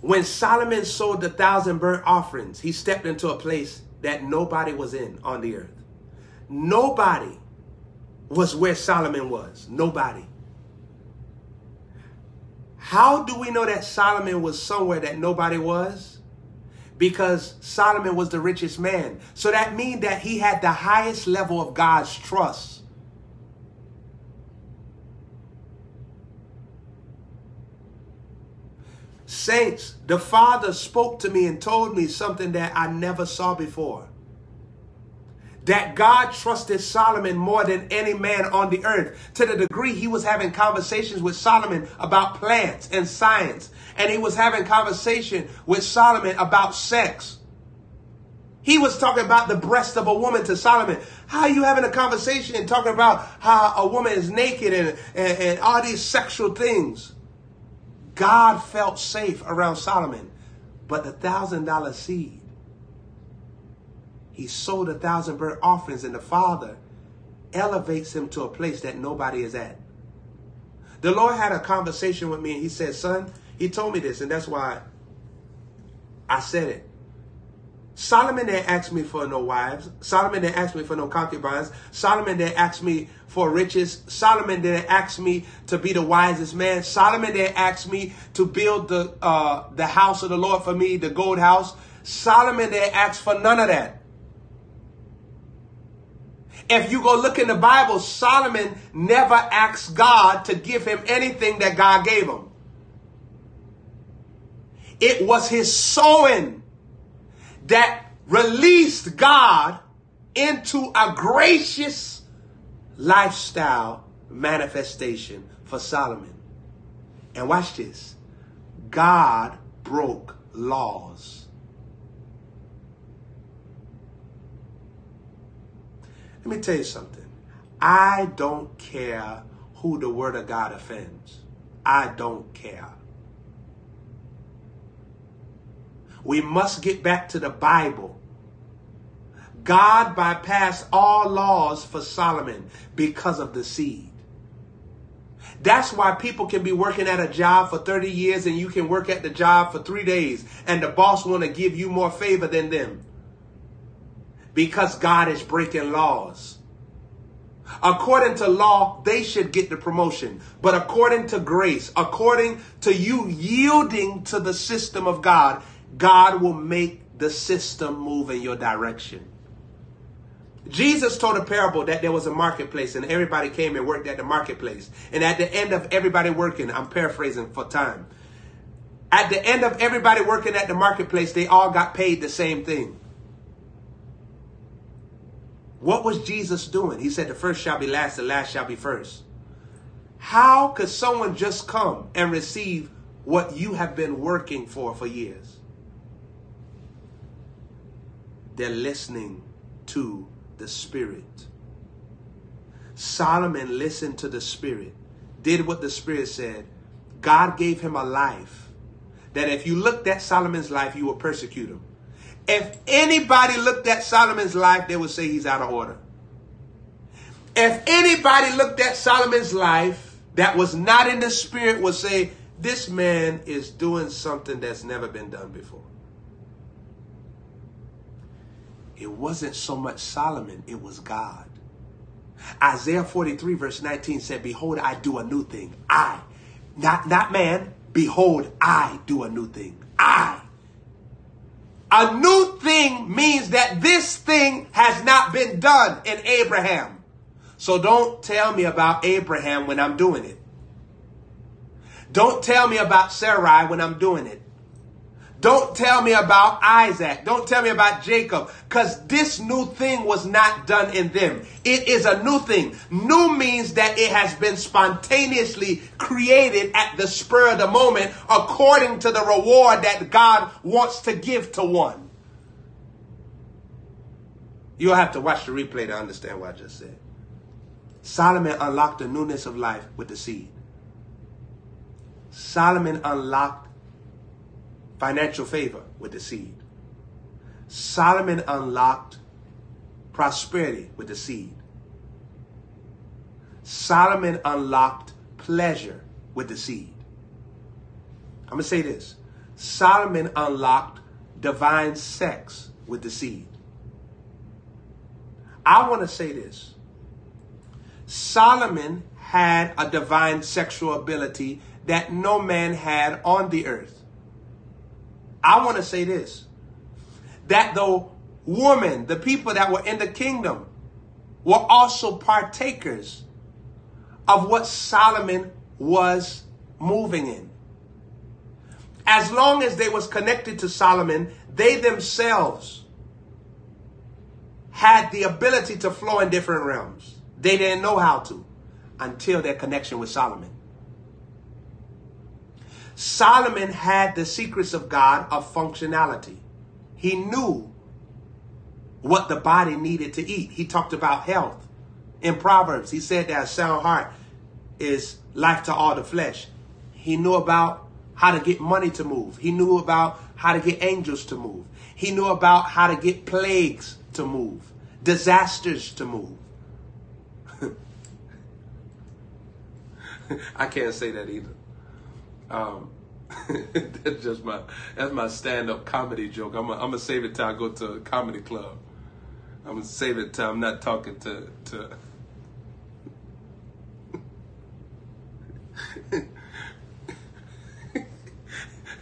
When Solomon sold the thousand burnt offerings, he stepped into a place that nobody was in on the earth. Nobody was where Solomon was. Nobody. How do we know that Solomon was somewhere that nobody was? Because Solomon was the richest man. So that means that he had the highest level of God's trust. Saints, the Father spoke to me and told me something that I never saw before. That God trusted Solomon more than any man on the earth to the degree he was having conversations with Solomon about plants and science. And he was having conversation with Solomon about sex. He was talking about the breast of a woman to Solomon. How are you having a conversation and talking about how a woman is naked and, and, and all these sexual things? God felt safe around Solomon. But the thousand dollar seed, he sold a thousand burnt offerings, and the Father elevates him to a place that nobody is at. The Lord had a conversation with me, and he said, Son, he told me this, and that's why I said it. Solomon didn't ask me for no wives. Solomon didn't ask me for no concubines. Solomon didn't ask me for riches. Solomon didn't ask me to be the wisest man. Solomon didn't ask me to build the uh, the house of the Lord for me, the gold house. Solomon didn't ask for none of that. If you go look in the Bible, Solomon never asked God to give him anything that God gave him. It was his sowing that released God into a gracious lifestyle manifestation for Solomon. And watch this God broke laws. Let me tell you something. I don't care who the word of God offends. I don't care. We must get back to the Bible. God bypassed all laws for Solomon because of the seed. That's why people can be working at a job for 30 years and you can work at the job for three days and the boss want to give you more favor than them. Because God is breaking laws. According to law, they should get the promotion. But according to grace, according to you yielding to the system of God, God will make the system move in your direction. Jesus told a parable that there was a marketplace and everybody came and worked at the marketplace. And at the end of everybody working, I'm paraphrasing for time. At the end of everybody working at the marketplace, they all got paid the same thing. What was Jesus doing? He said, The first shall be last, the last shall be first. How could someone just come and receive what you have been working for for years? They're listening to the Spirit. Solomon listened to the Spirit, did what the Spirit said. God gave him a life that if you looked at Solomon's life, you would persecute him. If anybody looked at Solomon's life, they would say he's out of order. If anybody looked at Solomon's life that was not in the Spirit, would say, this man is doing something that's never been done before. It wasn't so much Solomon, it was God. Isaiah 43 verse 19 said, Behold, I do a new thing. I, not, not man, behold, I do a new thing. I. A new thing means that this thing has not been done in Abraham. So don't tell me about Abraham when I'm doing it. Don't tell me about Sarai when I'm doing it. Don't tell me about Isaac. Don't tell me about Jacob. Because this new thing was not done in them. It is a new thing. New means that it has been spontaneously created at the spur of the moment according to the reward that God wants to give to one. You'll have to watch the replay to understand what I just said. Solomon unlocked the newness of life with the seed. Solomon unlocked financial favor with the seed. Solomon unlocked prosperity with the seed. Solomon unlocked pleasure with the seed. I'm going to say this Solomon unlocked divine sex with the seed. I want to say this. Solomon had a divine sexual ability that no man had on the earth. I want to say this that the woman, the people that were in the kingdom, were also partakers of what Solomon was moving in. As long as they was connected to Solomon, they themselves had the ability to flow in different realms. They didn't know how to until their connection with Solomon. Solomon had the secrets of God of functionality. He knew what the body needed to eat. He talked about health in Proverbs. He said that a sound heart is life to all the flesh. He knew about how to get money to move. He knew about how to get angels to move. He knew about how to get plagues to move, disasters to move. I can't say that either. Um, that's just my that's my stand-up comedy joke. I'm gonna save it till I go to a comedy club. I'm gonna save it till I'm not talking to to.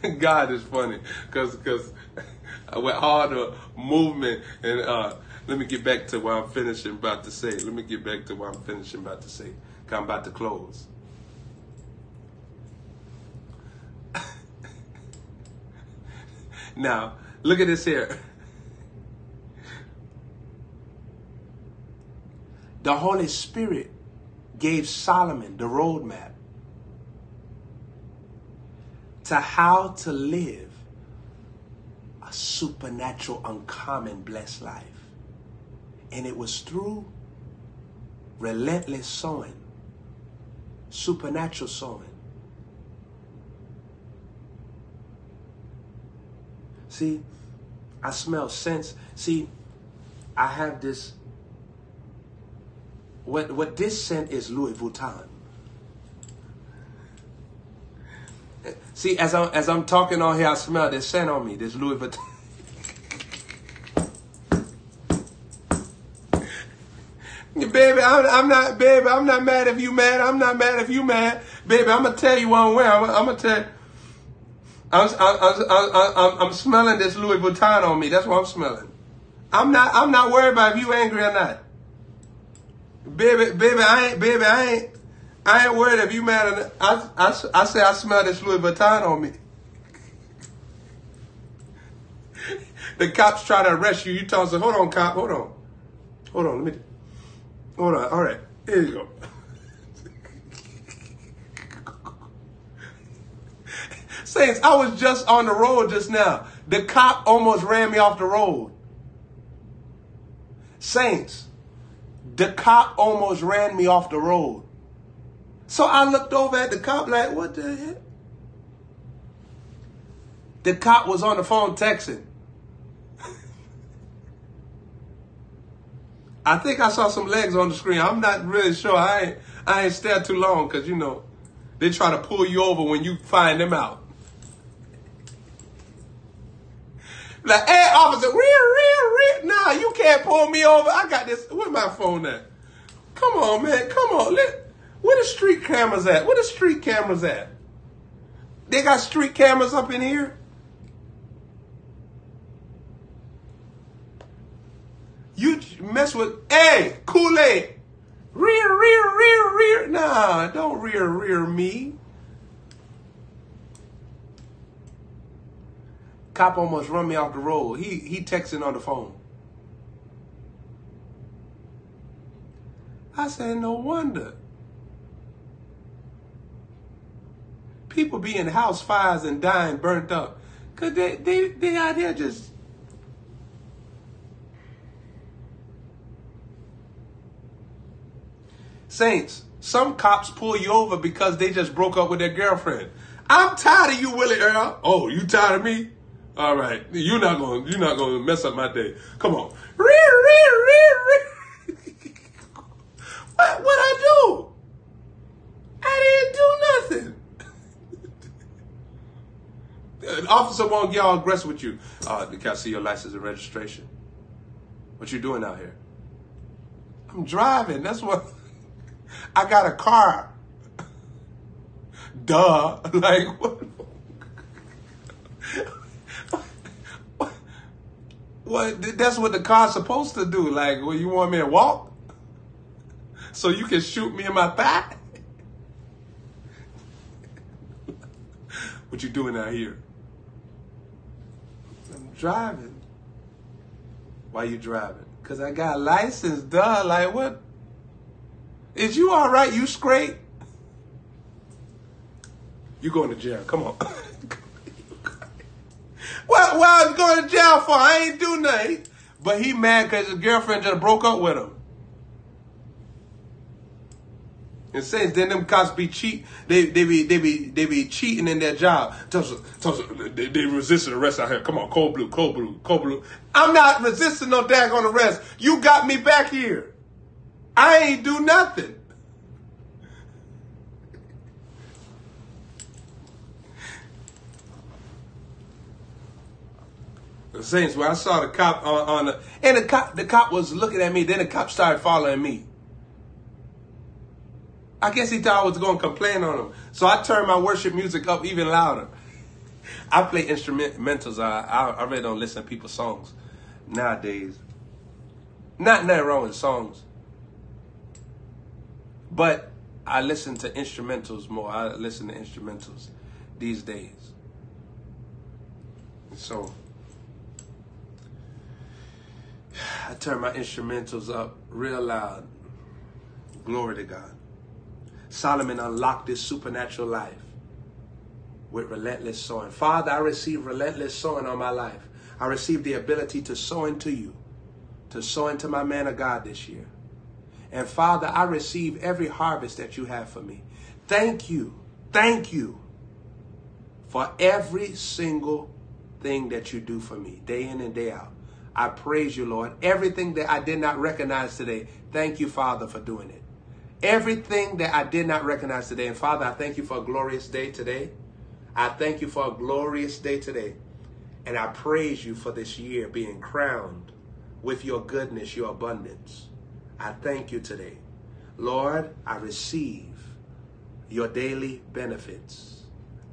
God is funny because because with all the movement and uh, let me get back to what I'm finishing about to say. Let me get back to what I'm finishing about to say. I'm about to close. Now, look at this here. The Holy Spirit gave Solomon the roadmap to how to live a supernatural, uncommon, blessed life. And it was through relentless sowing, supernatural sowing. See, I smell sense. See, I have this. What, what this scent is Louis Vuitton. See, as I'm as I'm talking on here, I smell this scent on me. This Louis Vuitton. baby, I'm, I'm, not, baby, I'm not mad if you mad. I'm not mad if you mad, baby. I'm gonna tell you what I'm. I'm, I'm gonna tell. I'm, I'm, I'm, I'm, smelling this Louis Vuitton on me. That's what I'm smelling. I'm not, I'm not worried about if you angry or not. Baby, baby, I ain't, baby, I ain't, I ain't worried if you mad I, I, I say I smell this Louis Vuitton on me. the cops try to arrest you. You tell us, hold on, cop, hold on. Hold on, let me, hold on. All right, here you go. Saints, I was just on the road just now. The cop almost ran me off the road. Saints, the cop almost ran me off the road. So I looked over at the cop like, what the heck? The cop was on the phone texting. I think I saw some legs on the screen. I'm not really sure. I ain't, I ain't stayed too long because, you know, they try to pull you over when you find them out. Like, hey, officer, rear, rear, rear. Nah, you can't pull me over. I got this. Where my phone at? Come on, man. Come on. Let, where the street cameras at? Where the street cameras at? They got street cameras up in here? You mess with, hey, Kool-Aid. Rear, rear, rear, rear. Nah, don't rear, rear me. Cop almost run me off the road. He he texting on the phone. I said, no wonder. people be in house fires and dying burnt up. Cause they they they out here just Saints, some cops pull you over because they just broke up with their girlfriend. I'm tired of you, Willie Earl. Oh, you tired of me? All right, you're not gonna you're not gonna mess up my day. Come on. what what I do? I didn't do nothing. An officer won't get all aggressive with you. Uh, can I see your license and registration? What you doing out here? I'm driving. That's what. I got a car. Duh. Like what? What? That's what the car's supposed to do. Like, well, you want me to walk? So you can shoot me in my thigh? what you doing out here? I'm driving. Why you driving? Cause I got a license, duh. Like what? Is you all right? You straight? You going to jail? Come on. what? What I was going to jail for? I ain't do nothing. But he mad because his girlfriend just broke up with him. And since then them cops be cheat. They they be they be they be cheating in their job. Tells us, they, they resisting arrest out here. Come on, cold blue, cold blue, cold blue. I'm not resisting no daggone arrest. You got me back here. I ain't do nothing. The Saints, when I saw the cop on, on the, and the cop, the cop was looking at me. Then the cop started following me. I guess he thought I was going to complain on him. So I turned my worship music up even louder. I play instrumentals. I, I, I really don't listen to people's songs nowadays. Not nothing wrong with songs. But I listen to instrumentals more. I listen to instrumentals these days. So I turn my instrumentals up real loud. Glory to God. Solomon unlocked this supernatural life with relentless sowing. Father, I receive relentless sowing on my life. I receive the ability to sow into you, to sow into my man of God this year. And Father, I receive every harvest that you have for me. Thank you. Thank you for every single thing that you do for me, day in and day out. I praise you, Lord. Everything that I did not recognize today, thank you, Father, for doing it. Everything that I did not recognize today. And Father, I thank you for a glorious day today. I thank you for a glorious day today. And I praise you for this year being crowned with your goodness, your abundance. I thank you today. Lord, I receive your daily benefits.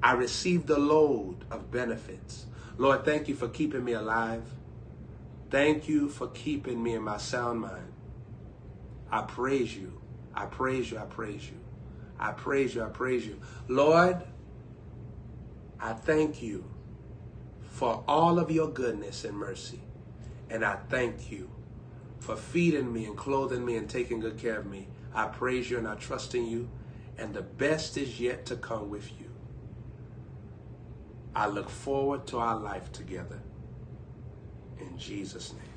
I receive the load of benefits. Lord, thank you for keeping me alive. Thank you for keeping me in my sound mind. I praise you. I praise you. I praise you. I praise you. I praise you. Lord, I thank you for all of your goodness and mercy. And I thank you for feeding me and clothing me and taking good care of me. I praise you and I trust in you. And the best is yet to come with you. I look forward to our life together. In Jesus' name.